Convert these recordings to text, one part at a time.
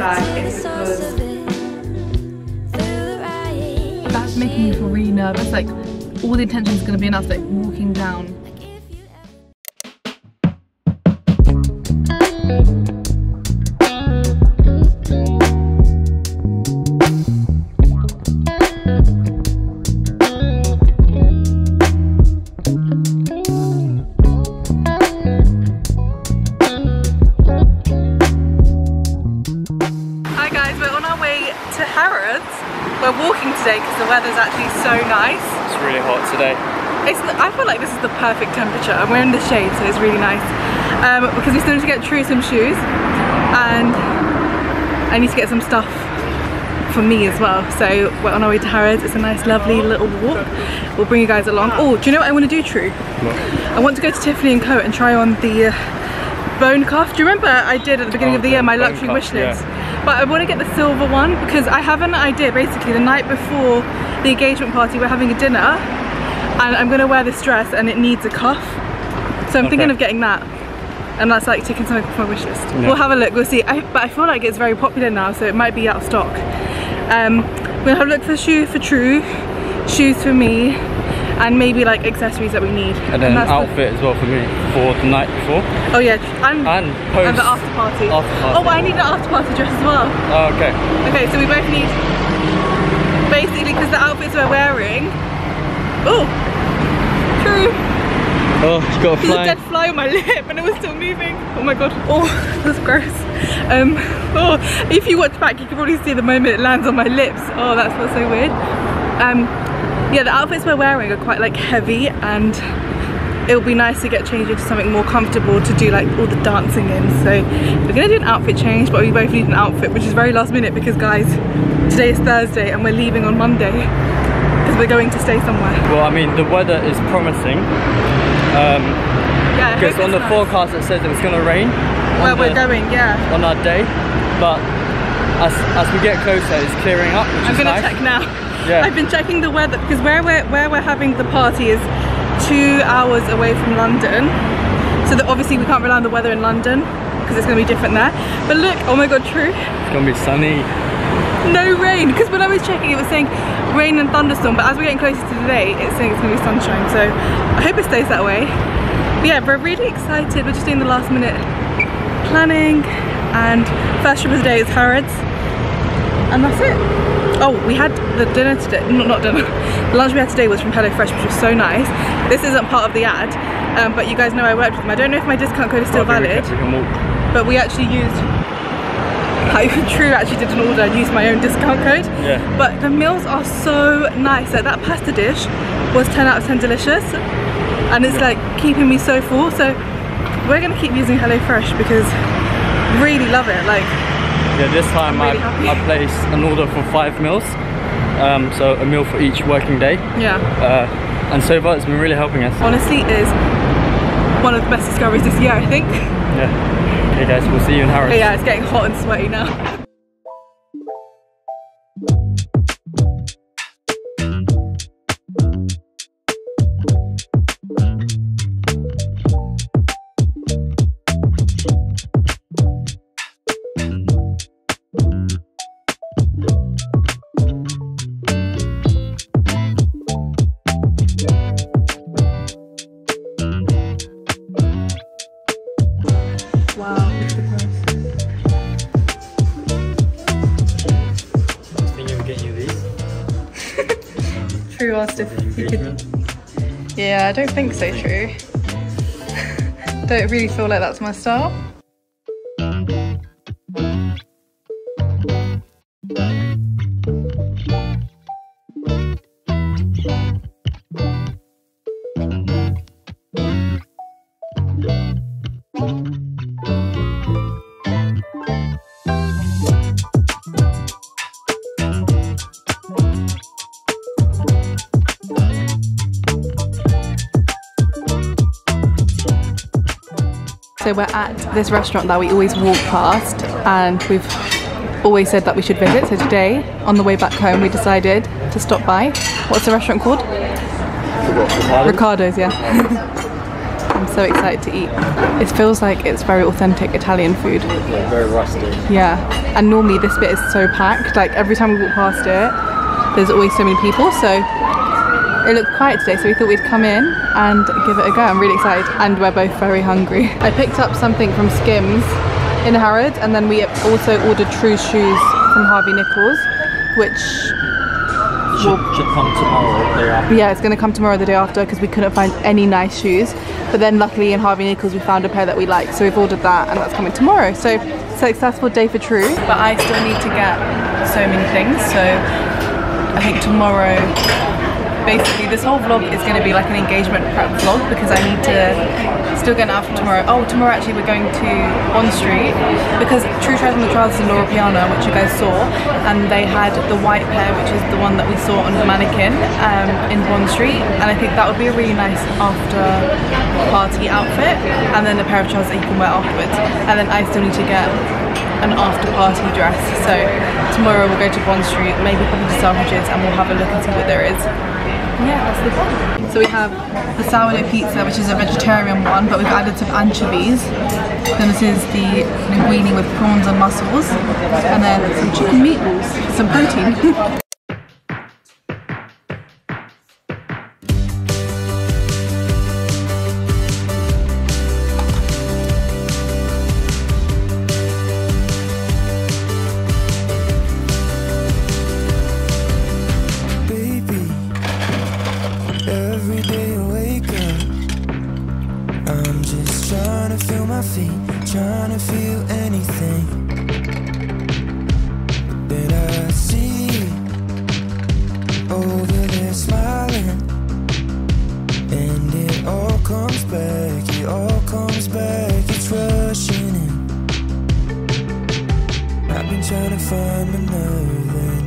That's making me feel really nervous. Like all the attention is going to be on us, like walking down. We're in the shade so it's really nice. Um, because we still need to get True some shoes and I need to get some stuff for me as well. So we're on our way to Harrods. It's a nice lovely little walk. We'll bring you guys along. Oh, do you know what I want to do True? I want to go to Tiffany & Co and try on the uh, bone cuff. Do you remember I did at the beginning Oh, of the year my luxury cuff, wish list? yeah. But I want to get the silver one because I have an idea basically the night before the engagement party we're having a dinner and I'm going to wear this dress and it needs a cuff. So I'm thinking of getting that. And that's like ticking something off my wish list. Yeah. We'll have a look, we'll see. I, but I feel like it's very popular now so it might be out of stock. Um, we'll have a look for shoe for True, shoes for me and maybe like accessories that we need. And then an that's the- outfit as well for me for the night before. Oh yeah, and, And and the after party. after party. Oh, I need an after party dress as well. Oh, okay. Okay, so we both need, basically because the outfits we're wearing, oh, true, Oh, you got a there's a dead fly on my lip and it was still moving. Oh my god, oh, that's gross. Um, oh, if you watch back, you can probably see the moment it lands on my lips. Oh, that's feels so weird. Um, yeah, the outfits we're wearing are quite like heavy and it'll be nice to get changed into something more comfortable to do like all the dancing in. So we're gonna do an outfit change, but we both need an outfit, which is very last minute because guys, today is Thursday and we're leaving on Monday because we're going to stay somewhere. Well, I mean, the weather is promising. Um, Yeah, because on the nice. forecast it says it was going to rain. Where we're the- going, yeah. On our day. But as, as we get closer, it's clearing up, I'm gonna nice. check now. Yeah. I've been checking the weather because where we're where we're having the party is two hours away from London. So that obviously we can't rely on the weather in London because it's gonna be different there. But look, oh my god, true. It's going to be sunny. No rain. Because when I was checking it was saying rain and thunderstorm, but as we're getting closer to the day, it's saying it's gonna be sunshine. So I hope it stays that way. But yeah, we're really excited. We're just doing the last minute planning and first trip of the day is Harrods. And that's it. Oh, we had the dinner today, not, not dinner, the lunch we had today was from HelloFresh, which was so nice. This isn't part of the ad, um, but you guys know I worked with them. I don't know if my discount code is still we valid, can- we can but we actually used, I, True actually did an order and used my own discount code. Yeah. But the meals are so nice. Like that pasta dish was 10 out of 10 delicious. And it's like keeping me so full. So we're gonna keep using HelloFresh because really love it. Like Yeah, this time I'm really I. I placed an order for five meals. Um, so a meal for each working day. yeah. Uh, and so far it's been really helping us. honestly is one of the best discoveries this year I think. Yeah. Okay guys, we'll see you in Harrods. Yeah, it's getting hot and sweaty now. Yeah, I don't think so, True. don't really feel like that's my style. So we're at this restaurant that we always walk past and we've always said that we should visit. So today, on the way back home, we decided to stop by. What's the restaurant called? Ricardo's, yeah. I'm so excited to eat. It feels like it's very authentic Italian food. Yeah, very rusty. Yeah, and normally this bit is so packed. Like every time we walk past it, there's always so many people. So it looked quiet today, so we thought we'd come in and give it a go. I'm really excited, and we're both very hungry. I picked up something from Skims in Harrods, and then we also ordered True shoes from Harvey Nichols, which Should, should come tomorrow or the day after. yeah, it's going to come tomorrow or the day after because we couldn't find any nice shoes. But then luckily in Harvey Nichols we found a pair that we like, so we've ordered that and that's coming tomorrow. So successful day for True. But I still need to get so many things, so I think tomorrow basically this whole vlog is going to be like an engagement prep vlog because I need to still get an outfit tomorrow. Oh, tomorrow actually we're going to Bond Street because True tried on the trousers in Loro Piana, which you guys saw, and they had the white pair, which is the one that we saw on the mannequin um, in Bond Street, and I think that would be a really nice after party outfit, and then a pair of trousers that you can wear afterwards. And then I still need to get an after party dress. So tomorrow we'll go to Bond Street, maybe pop into Selfridges and we'll have a look and see what there is. Yeah. So we have the sourdough pizza, which is a vegetarian one, but we've added some anchovies. Then this is the linguine with prawns and mussels. And then some chicken meatballs, some protein. trying to feel my feet, trying to feel anything. But then I see over there smiling, and it all comes back, it all comes back, it's rushing in. I've been trying to find my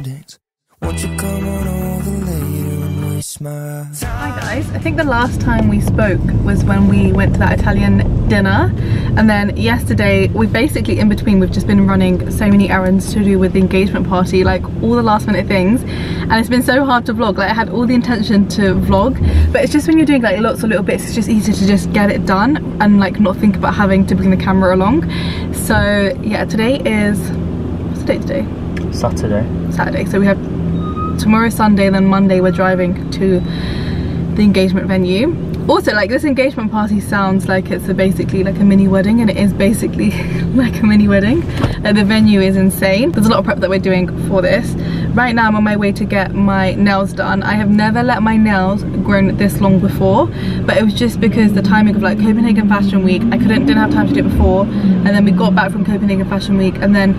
later and we smile? Hi guys, I think the last time we spoke was when we went to that Italian dinner and then yesterday we basically in between we've just been running so many errands to do with the engagement party like all the last minute things and it's been so hard to vlog like I had all the intention to vlog but it's just when you're doing like lots of little bits it's just easier to just get it done and like not think about having to bring the camera along so yeah today is what's the date today? Saturday. Saturday. So we have tomorrow Sunday, then Monday we're driving to the engagement venue. Also, like this engagement party sounds like it's basically like a mini wedding, and it is basically like a mini wedding. The venue is insane. There's a lot of prep that we're doing for this. Right now, I'm on my way to get my nails done. I have never let my nails grown this long before, but it was just because the timing of like Copenhagen Fashion Week, I couldn't didn't have time to do it before, and then we got back from Copenhagen Fashion Week, and then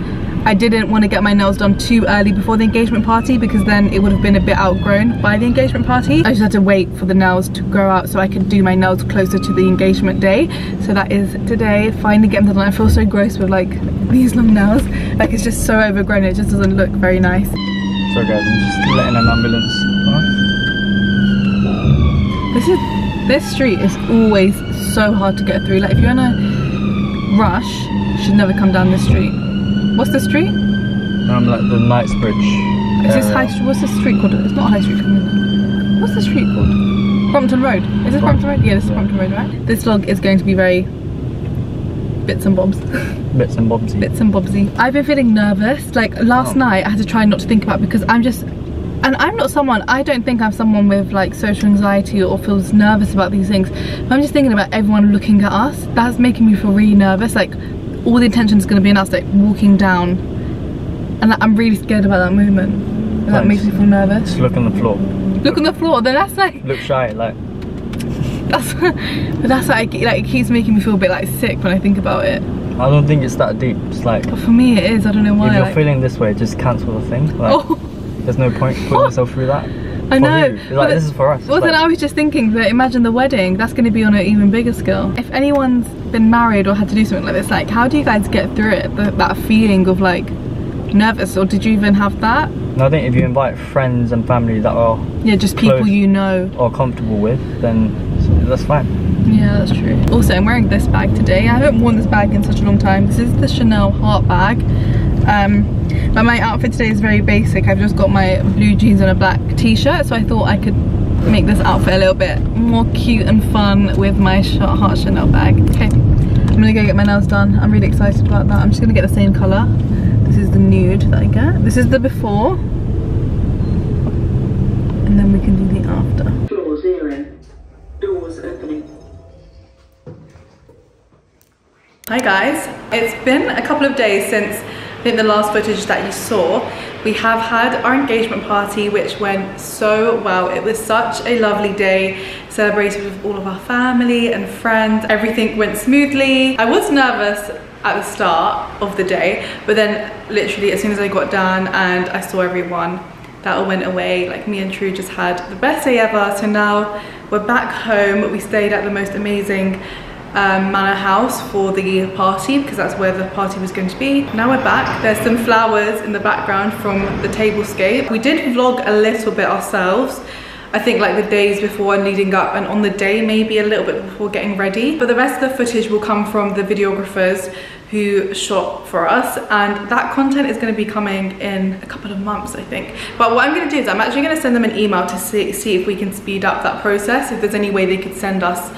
I didn't want to get my nails done too early before the engagement party because then it would have been a bit outgrown by the engagement party. I just had to wait for the nails to grow out so I could do my nails closer to the engagement day. So that is today, finally getting them done. I feel so gross with like these long nails. Like it's just so overgrown, it just doesn't look very nice. So guys, I'm just letting an ambulance. This is, this street is always so hard to get through. Like if you're in a rush, you should never come down this street. What's the street? I'm like the Knightsbridge. Is this. High Street? What's the street called? It's not High Street. What's the street called? Brompton Road. Is this Brompton Road? Yeah, this is Brompton Road, right? This vlog is going to be very bits and bobs. Bits and bobsy. bits and bobsy. I've been feeling nervous. Like last Oh. night, I had to try not to think about it because I'm just. And I'm not someone, I don't think I'm someone with like social anxiety or feels nervous about these things. But I'm just thinking about everyone looking at us. That's making me feel really nervous. Like all the attention is going to be on us, like walking down. And like, I'm really scared about that movement. That makes me feel nervous. Just look on the floor. Look on the floor, then that's like, Look shy, like. that's, but that's like, like, it keeps making me feel a bit like sick when I think about it. I don't think it's that deep. It's like, But for me it is, I don't know why. if you're like- feeling this way, just cancel the thing. Like, oh, there's no point putting yourself through that. I know. Like, this is for us. Well, Like, then I was just thinking that imagine the wedding, that's going to be on an even bigger scale. If anyone's been married or had to do something like this, like how do you guys get through it? The, that feeling of like nervous, or did you even have that? no, I think if you invite friends and family that are Yeah, just people you know. are comfortable with, then that's fine. Yeah, that's true. Also, I'm wearing this bag today. I haven't worn this bag in such a long time. This is the Chanel heart bag. Um, but my outfit today is very basic. I've just got my blue jeans and a black t-shirt, so I thought I could make this outfit a little bit more cute and fun with my short Heart Chanel bag. Okay, I'm gonna go get my nails done. I'm really excited about that. I'm just gonna get the same color. This is the nude that I get. This is the before. And then we can do the after. Floor zero. Doors opening. Hi guys, it's been a couple of days since I think the last footage that you saw. We have had our engagement party which went so well. It was such a lovely day, celebrated with all of our family and friends. Everything went smoothly. I was nervous at the start of the day, but then literally as soon as I got down and I saw everyone, that all went away. Like me and True just had the best day ever. So now we're back home. We stayed at the most amazing um, manor house for the party because that's where the party was going to be. Now we're back. There's some flowers in the background from the tablescape. We did vlog a little bit ourselves. I think like the days before and leading up and on the day maybe a little bit before getting ready. But the rest of the footage will come from the videographers who shot for us and that content is going to be coming in a couple of months I think. But what I'm going to do is I'm actually going to send them an email to see, see if we can speed up that process, if there's any way they could send us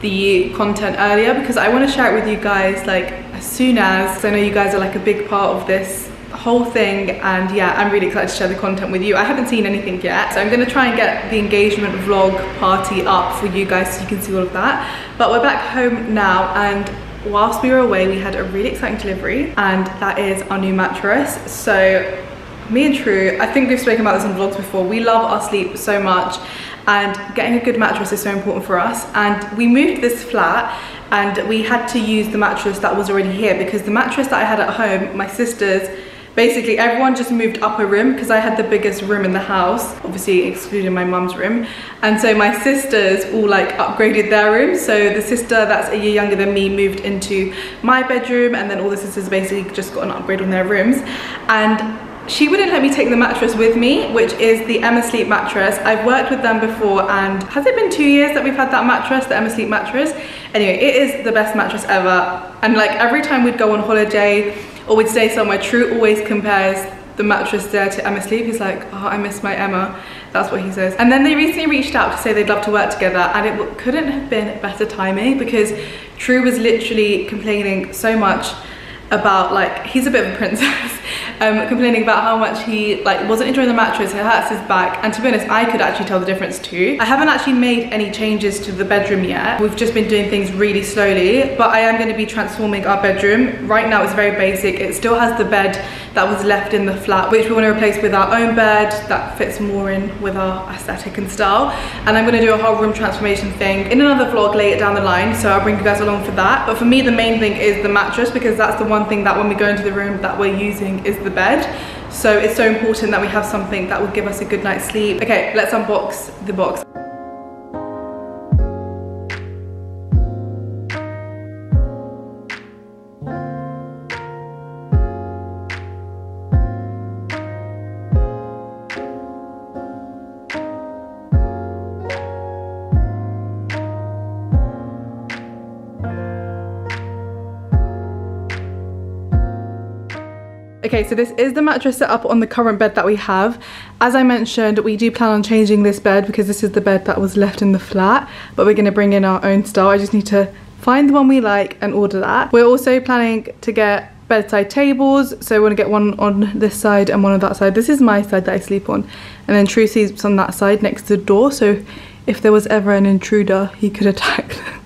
the content earlier because I want to share it with you guys like as soon as I know you guys are like a big part of this whole thing and yeah I'm really excited to share the content with you. I haven't seen anything yet so I'm gonna try and get the engagement vlog party up for you guys so you can see all of that. But we're back home now and whilst we were away we had a really exciting delivery and that is our new mattress. So me and True I think we've spoken about this in vlogs before we love our sleep so much and getting a good mattress is so important for us. And we moved this flat and we had to use the mattress that was already here because the mattress that I had at home my sister's basically everyone just moved up a room because I had the biggest room in the house obviously excluding my mum's room. And so my sisters all like upgraded their room. So the sister that's a year younger than me moved into my bedroom and then all the sisters basically just got an upgrade on their rooms. And she wouldn't let me take the mattress with me, which is the Emma Sleep mattress. I've worked with them before and has it been two years that we've had that mattress, the Emma Sleep mattress? Anyway, it is the best mattress ever. And like every time we'd go on holiday or we'd stay somewhere, True always compares the mattress there to Emma Sleep. He's like, oh, I miss my Emma. That's what he says. And then they recently reached out to say they'd love to work together and it couldn't have been better timing because True was literally complaining so much about like he's a bit of a princess um, complaining about how much he like wasn't enjoying the mattress it hurts his back. And to be honest I could actually tell the difference too. I haven't actually made any changes to the bedroom yet. We've just been doing things really slowly but I am going to be transforming our bedroom. Right now it's very basic. It still has the bed that was left in the flat which we want to replace with our own bed that fits more in with our aesthetic and style. And I'm going to do a whole room transformation thing in another vlog later down the line so I'll bring you guys along for that. But for me the main thing is the mattress because that's the one one thing that when we go into the room that we're using is the bed. So it's so important that we have something that will give us a good night's sleep. Okay, let's unbox the box. Okay, so this is the mattress set up on the current bed that we have. As I mentioned, we do plan on changing this bed because this is the bed that was left in the flat, but we're gonna bring in our own style. I just need to find the one we like and order that. We're also planning to get bedside tables, so we wanna get one on this side and one on that side. This is my side that I sleep on, and then True sleeps on that side next to the door, so if there was ever an intruder, he could attack them.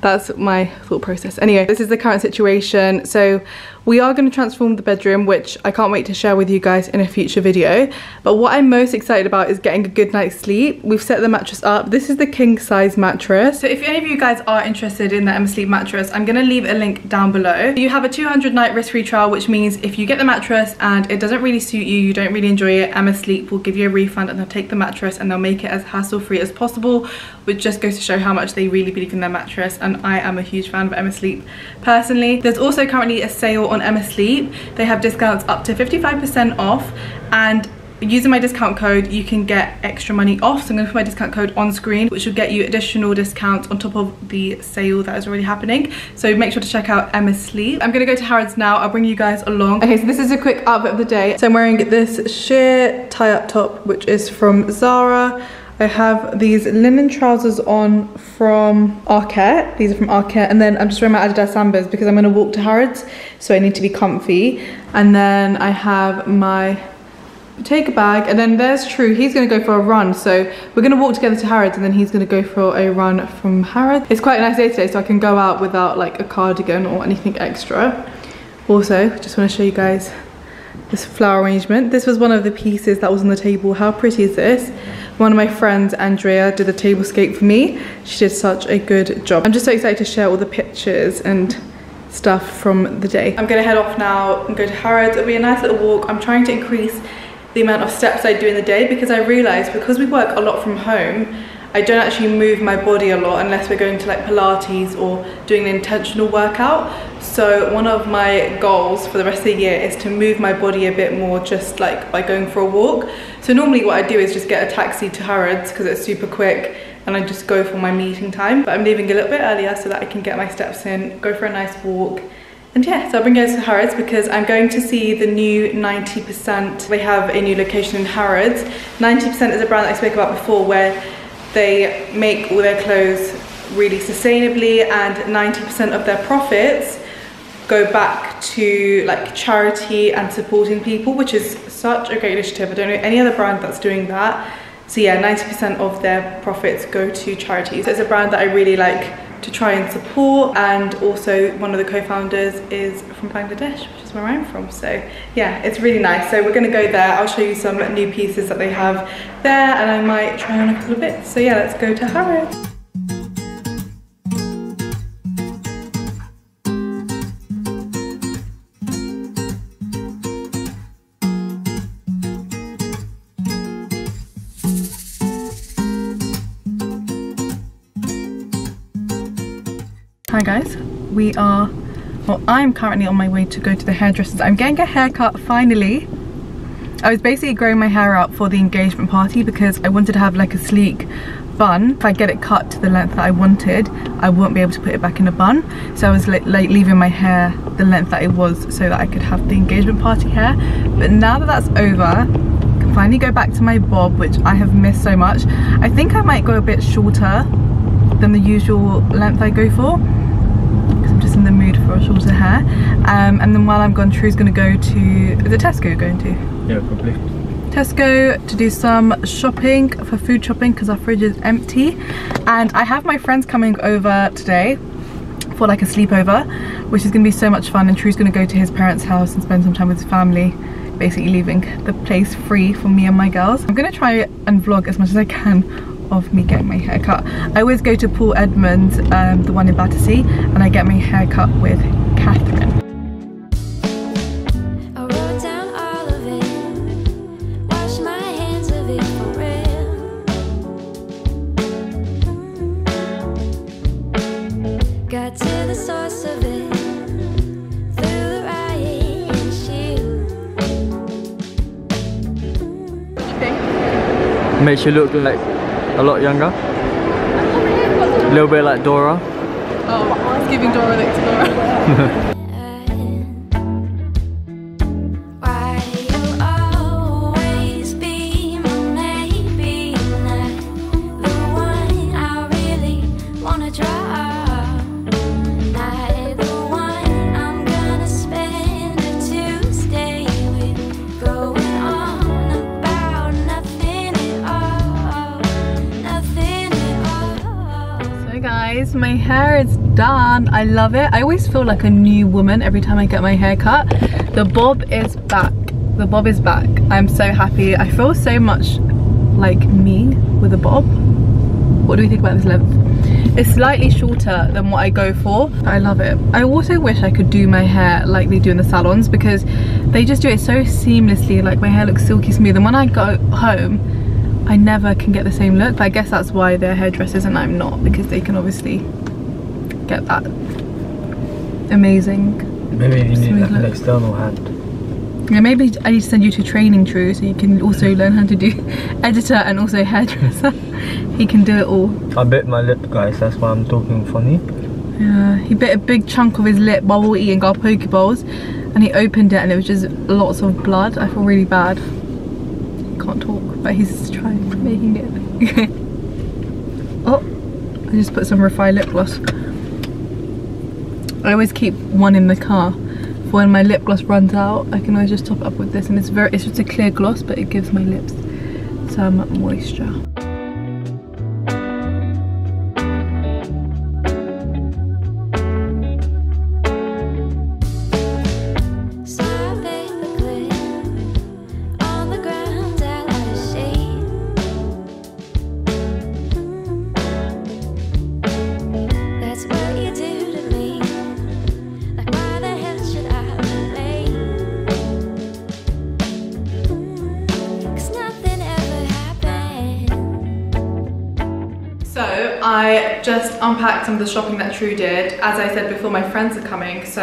That's my thought process. Anyway, this is the current situation. So we are going to transform the bedroom, which I can't wait to share with you guys in a future video. But what I'm most excited about is getting a good night's sleep. We've set the mattress up. This is the king size mattress. So if any of you guys are interested in the Emma Sleep mattress, I'm going to leave a link down below. You have a 200 night risk-free trial, which means if you get the mattress and it doesn't really suit you, you don't really enjoy it, Emma Sleep will give you a refund and they'll take the mattress and they'll make it as hassle-free as possible, which just goes to show how much they really believe in their mattress. And I am a huge fan of Emma Sleep personally. There's also currently a sale on Emma Sleep. They have discounts up to 55% off. And using my discount code you can get extra money off. So i'm going to put my discount code on screen which will get you additional discounts on top of the sale that is already happening. So make sure to check out emma sleep. I'm going to go to harrods now. I'll bring you guys along. Okay so this is a quick outfit of the day. So i'm wearing this sheer tie-up top which is from zara I have these linen trousers on from Arket. These are from Arket. And then I'm just wearing my Adidas Sambas because I'm going to walk to Harrods. So I need to be comfy. And then I have my take a bag and then there's True he's gonna go for a run so we're gonna walk together to Harrods and then he's gonna go for a run from Harrods it's quite a nice day today so I can go out without like a cardigan or anything extra also just want to show you guys this flower arrangement. This was one of the pieces that was on the table. How pretty is this? One of my friends Andrea did the tablescape for me. She did such a good job. I'm just so excited to share all the pictures and stuff from the day. I'm gonna head off now and go to Harrods. It'll be a nice little walk. I'm trying to increase the amount of steps I do in the day because I realized because we work a lot from home I don't actually move my body a lot unless we're going to like Pilates or doing an intentional workout so one of my goals for the rest of the year is to move my body a bit more just like by going for a walk so normally what I do is just get a taxi to Harrods because it's super quick and I just go for my meeting time but I'm leaving a little bit earlier so that I can get my steps in go for a nice walk and yeah, so I've been going to Harrods because I'm going to see the new 90%. They have a new location in Harrods. 90% is a brand that I spoke about before where they make all their clothes really sustainably and 90% of their profits go back to like charity and supporting people, which is such a great initiative. I don't know any other brand that's doing that. So yeah, 90% of their profits go to charities. It's a brand that I really like to try and support and also one of the co-founders is from Bangladesh which is where I'm from. So yeah it's really nice. So we're gonna go there. I'll show you some new pieces that they have there and I might try on a couple of bits. So yeah let's go to Harrods Hi guys, we are, well I'm currently on my way to go to the hairdressers. I'm getting a haircut finally. I was basically growing my hair out for the engagement party because I wanted to have like a sleek bun. If I get it cut to the length that I wanted, I won't be able to put it back in a bun. So I was like, leaving my hair the length that it was so that I could have the engagement party hair. But now that that's over, I can finally go back to my bob, which I have missed so much. I think I might go a bit shorter than the usual length I go for in the mood for a shorter hair. Um, and then while I'm gone, True's gonna go to, the Tesco going to? Yeah, probably. Tesco to do some shopping for food shopping because our fridge is empty and I have my friends coming over today for like a sleepover which is gonna be so much fun and True's gonna go to his parents house and spend some time with his family basically leaving the place free for me and my girls. I'm gonna try and vlog as much as I can of me getting my hair cut. I always go to Paul Edmonds, um, the one in Battersea, and I get my hair cut with Catherine. Makes you look like a lot younger. A little bit like Dora. Oh, it's giving Dora the Explorer. i love it. I always feel like a new woman every time i get my hair cut. The bob is back. The bob is back. I'm so happy. I feel so much like me with a bob. What do we think about this length? It's slightly shorter than what i go for. I love it. I also wish i could do my hair like they do in the salons because they just do it so seamlessly. Like my hair looks silky smooth. And when i go home I never can get the same look. But I guess that's why they're hairdressers and I'm not because they can obviously get that amazing maybe you need like an external hand. Yeah maybe I need to send you to training true so you can also learn how to do editor and also hairdresser. He can do it all. I bit my lip guys that's why I'm talking funny. Yeah he bit a big chunk of his lip while we were eating our poke bowls and he opened it and it was just lots of blood. I feel really bad. Can't talk but he's trying making it. oh, I just put some Refy lip gloss. I always keep one in the car. For when my lip gloss runs out, I can always just top it up with this and it's very, it's just a clear gloss, but it gives my lips some moisture. Just unpacked some of the shopping that True did. As I said before, my friends are coming, so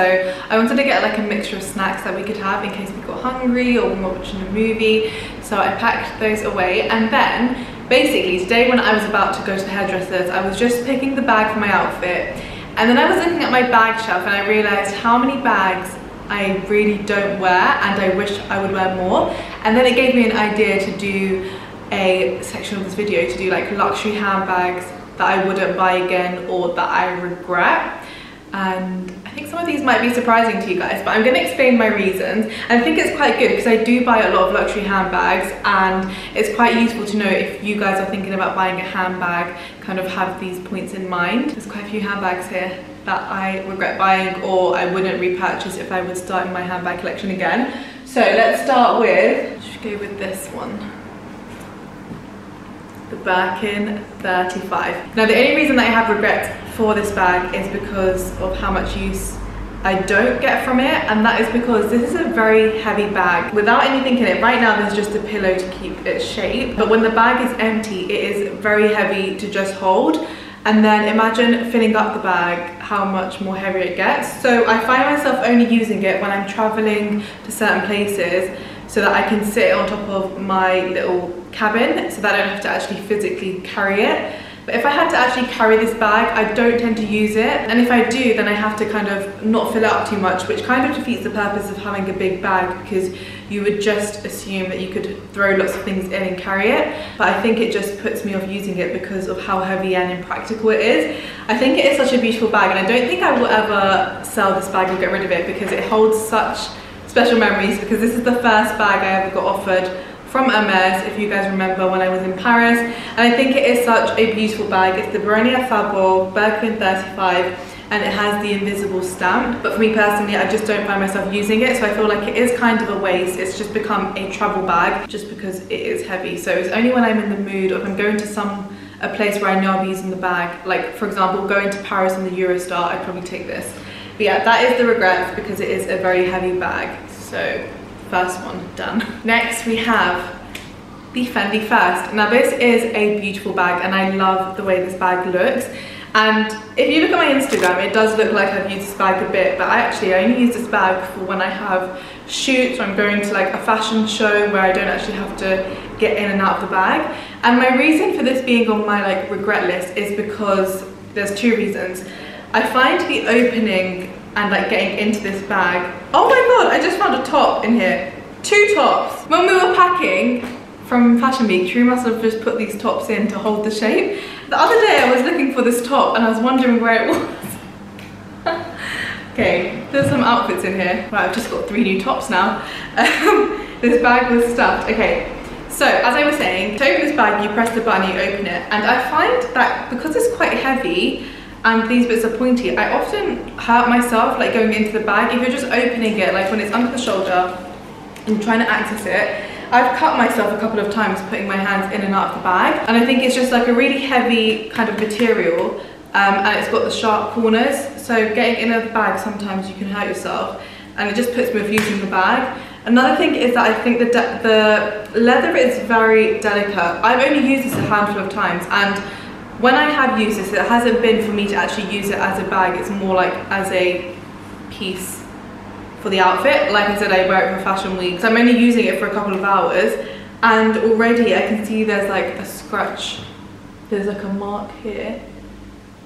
I wanted to get like a mixture of snacks that we could have in case we got hungry or we were watching a movie. So I packed those away, and then basically today when I was about to go to the hairdressers, I was just picking the bag for my outfit, and then I was looking at my bag shelf and I realised how many bags I really don't wear, and I wish I would wear more. And then it gave me an idea to do a section of this video to do like luxury handbags that I wouldn't buy again or that I regret. And I think some of these might be surprising to you guys but I'm going to explain my reasons. I think it's quite good because I do buy a lot of luxury handbags and it's quite useful to know if you guys are thinking about buying a handbag kind of have these points in mind. There's quite a few handbags here that I regret buying or I wouldn't repurchase if I was starting my handbag collection again. So let's start with should go with this one the Birkin 35. Now the only reason that I have regrets for this bag is because of how much use I don't get from it and that is because this is a very heavy bag without anything in it. Right now there's just a pillow to keep its shape but when the bag is empty it is very heavy to just hold and then imagine filling up the bag how much more heavier it gets. So I find myself only using it when I'm traveling to certain places so that I can sit on top of my little cabin so that I don't have to actually physically carry it. But if I had to actually carry this bag, I don't tend to use it. And if I do, then I have to kind of not fill it up too much, which kind of defeats the purpose of having a big bag because you would just assume that you could throw lots of things in and carry it. But I think it just puts me off using it because of how heavy and impractical it is. I think it is such a beautiful bag and I don't think I will ever sell this bag or get rid of it because it holds such special memories because this is the first bag I ever got offered from Hermes, if you guys remember when I was in Paris. And I think it is such a beautiful bag. It's the Barenia Faubourg Birkin 35 and it has the invisible stamp. But for me personally, I just don't find myself using it. So I feel like it is kind of a waste. It's just become a travel bag just because it is heavy. So it's only when I'm in the mood or if I'm going to some a place where I know I'll be using the bag. Like for example, going to Paris in the Eurostar, I'd probably take this. But yeah, that is the regrets because it is a very heavy bag. So first one done. Next we have the Fendi First. Now this is a beautiful bag and I love the way this bag looks. And if you look at my Instagram, it does look like I've used this bag a bit, but I actually only use this bag for when I have shoots or I'm going to like a fashion show where I don't actually have to get in and out of the bag. And my reason for this being on my like regret list is because there's two reasons. I find the opening and like getting into this bag. Oh my god, I just found a top in here. Two tops. When we were packing from Fashion Week, True must have just put these tops in to hold the shape. The other day I was looking for this top and I was wondering where it was. okay, there's some outfits in here. Right, I've just got three new tops now. Um, this bag was stuffed. Okay, so as I was saying, to open this bag, you press the button, you open it. And I find that because it's quite heavy, and these bits are pointy, I often hurt myself like going into the bag. If you're just opening it, like when it's under the shoulder and trying to access it, I've cut myself a couple of times putting my hands in and out of the bag. And I think it's just like a really heavy kind of material um, and it's got the sharp corners. So getting in a bag, sometimes you can hurt yourself and it just puts me off using the bag. Another thing is that I think the, the leather is very delicate. I've only used this a handful of times and when I have used this, it hasn't been for me to actually use it as a bag. It's more like as a piece for the outfit. Like I said, I wear it for fashion week. So I'm only using it for a couple of hours. And already I can see there's like a scratch. There's like a mark here.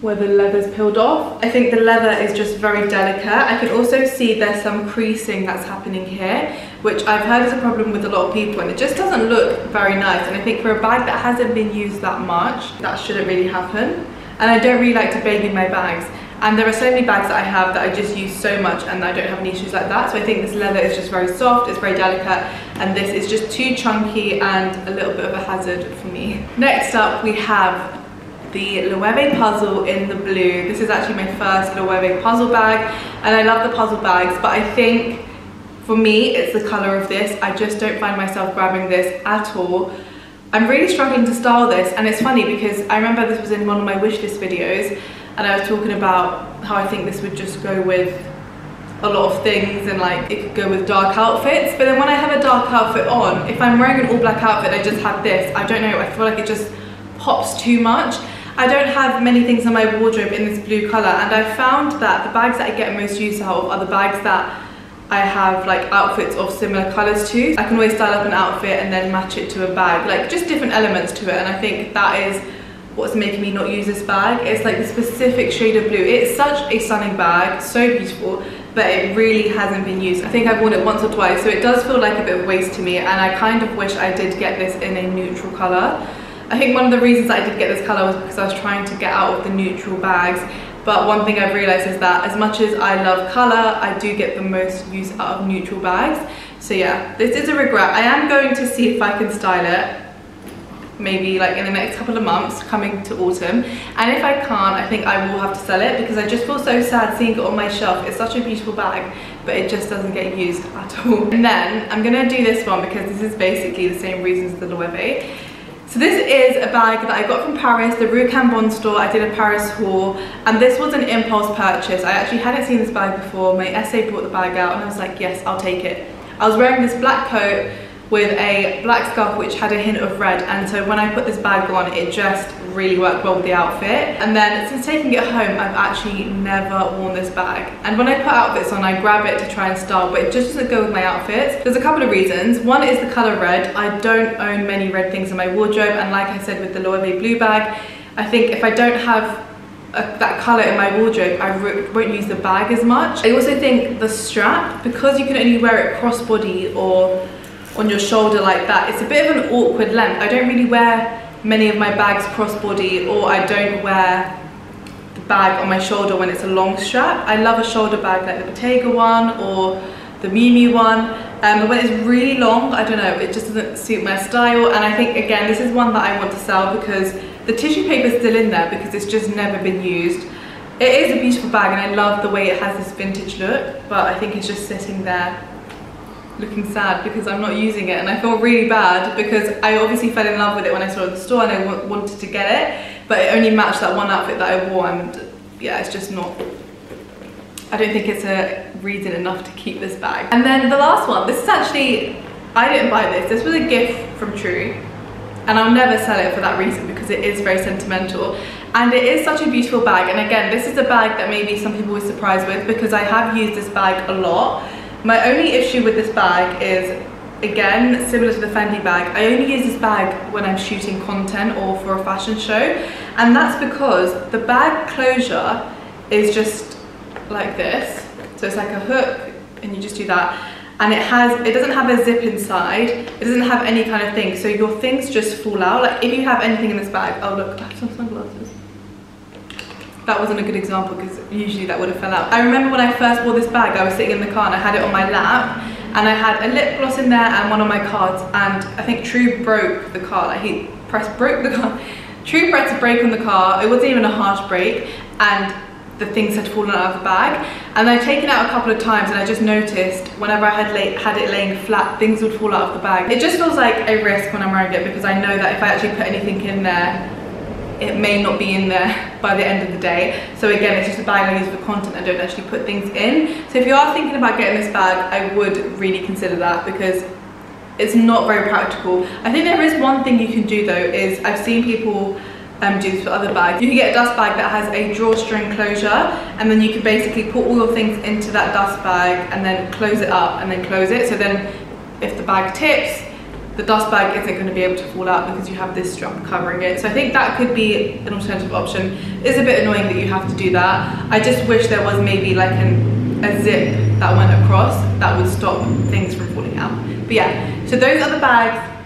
Where the leather's peeled off. I think the leather is just very delicate. I can also see there's some creasing that's happening here, which I've heard is a problem with a lot of people and it just doesn't look very nice. And I think for a bag that hasn't been used that much, that shouldn't really happen. And I don't really like to baby my bags. And there are so many bags that I have that I just use so much and I don't have any issues like that. So I think this leather is just very soft, it's very delicate, and this is just too chunky and a little bit of a hazard for me. Next up, we have the Loewe puzzle in the blue. This is actually my first Loewe puzzle bag, and I love the puzzle bags, but I think for me, it's the color of this. I just don't find myself grabbing this at all. I'm really struggling to style this, and it's funny because I remember this was in one of my wishlist videos, and I was talking about how I think this would just go with a lot of things and like it could go with dark outfits but then when I have a dark outfit on if I'm wearing an all black outfit I just have this I don't know I feel like it just pops too much I don't have many things in my wardrobe in this blue colour and I've found that the bags that I get most use out of are the bags that I have like outfits of similar colours to. I can always style up an outfit and then match it to a bag, like just different elements to it and I think that is what's making me not use this bag. It's like the specific shade of blue. It's such a stunning bag, so beautiful, but it really hasn't been used. I think I've worn it once or twice, so it does feel like a bit of waste to me and I kind of wish I did get this in a neutral colour. I think one of the reasons I did get this colour was because I was trying to get out of the neutral bags. But one thing I've realised is that as much as I love colour, I do get the most use out of neutral bags. So yeah, this is a regret. I am going to see if I can style it maybe like in the next couple of months coming to autumn. And if I can't I think I will have to sell it because I just feel so sad seeing it on my shelf. It's such a beautiful bag but it just doesn't get used at all. And then I'm gonna do this one because this is basically the same reasons as the Loewe so this is a bag that I got from Paris, the Rue Cambon store. I did a Paris haul and this was an impulse purchase. I actually hadn't seen this bag before. My SA brought the bag out and I was like, yes, I'll take it. I was wearing this black coat with a black scarf which had a hint of red. And so when I put this bag on it just really worked well with the outfit. And then since taking it home I've actually never worn this bag. And when I put outfits on I grab it to try and style but it just doesn't go with my outfits. There's a couple of reasons. One is the color red. I don't own many red things in my wardrobe. And like I said with the Loewe blue bag I think if I don't have a, that colour in my wardrobe, I won't use the bag as much. I also think the strap, because you can only wear it crossbody or on your shoulder like that. It's a bit of an awkward length. I don't really wear many of my bags crossbody or I don't wear the bag on my shoulder when it's a long strap. I love a shoulder bag like the Bottega one or the Miu one. Um, but when it's really long, I don't know, it just doesn't suit my style. And I think, again, this is one that I want to sell because the tissue paper is still in there because it's just never been used. It is a beautiful bag and I love the way it has this vintage look, but I think it's just sitting there looking sad because I'm not using it and I feel really bad because I obviously fell in love with it when I saw it at the store and I wanted to get it but it only matched that one outfit that I wore and yeah it's just not I don't think it's a reason enough to keep this bag. And then the last one this is actually I didn't buy this this was a gift from True and I'll never sell it for that reason because it is very sentimental and it is such a beautiful bag and again this is a bag that maybe some people were surprised with because I have used this bag a lot my only issue with this bag is, again, similar to the Fendi bag, I only use this bag when I'm shooting content or for a fashion show. And that's because the bag closure is just like this. So it's like a hook and you just do that. And it has, it doesn't have a zip inside. It doesn't have any kind of thing. So your things just fall out. Like if you have anything in this bag, oh look, I have some sunglasses that wasn't a good example because usually that would have fell out. I remember when I first wore this bag, I was sitting in the car and I had it on my lap and I had a lip gloss in there and one of my cards and I think True broke the car, like he pressed, broke the car. True pressed a brake on the car, it wasn't even a harsh break and the things had fallen out of the bag and I'd taken out a couple of times and I just noticed whenever I had, lay, had it laying flat things would fall out of the bag. It just feels like a risk when I'm wearing it because I know that if I actually put anything in there it may not be in there by the end of the day. So again, it's just a bag I use for content. I don't actually put things in. So if you are thinking about getting this bag, I would really consider that because it's not very practical. I think there is one thing you can do though, is I've seen people um, do this for other bags. You can get a dust bag that has a drawstring closure and then you can basically put all your things into that dust bag and then close it up and then close it. So then if the bag tips, the dust bag isn't going to be able to fall out because you have this strap covering it. So I think that could be an alternative option. It's a bit annoying that you have to do that. I just wish there was maybe like an, a zip that went across that would stop things from falling out. But yeah, so those are the bags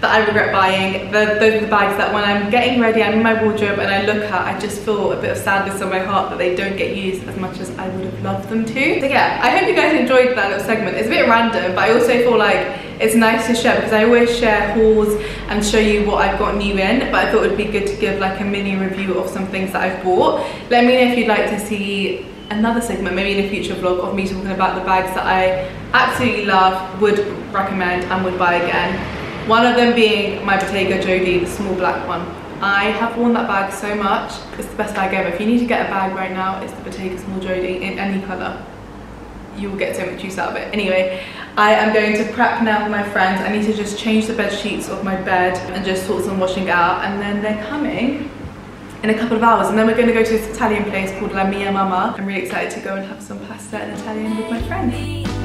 that I regret buying. The, those are the bags that when I'm getting ready, I'm in my wardrobe and I look at, I just feel a bit of sadness on my heart that they don't get used as much as I would have loved them to. So yeah, I hope you guys enjoyed that little segment. It's a bit random, but I also feel like it's nice to share because I always share hauls and show you what I've got new in, but I thought it would be good to give like a mini review of some things that I've bought. Let me know if you'd like to see another segment, maybe in a future vlog of me talking about the bags that I absolutely love, would recommend and would buy again. One of them being my Bottega Jodie, the small black one. I have worn that bag so much. It's the best bag ever. If you need to get a bag right now, it's the Bottega Small Jodie in any colour. You will get so much use out of it. Anyway, I am going to prep now for my friends. I need to just change the bed sheets of my bed and just sort some washing out. And then they're coming in a couple of hours. And then we're going to go to this Italian place called La Mia Mamma. I'm really excited to go and have some pasta in Italian with my friends.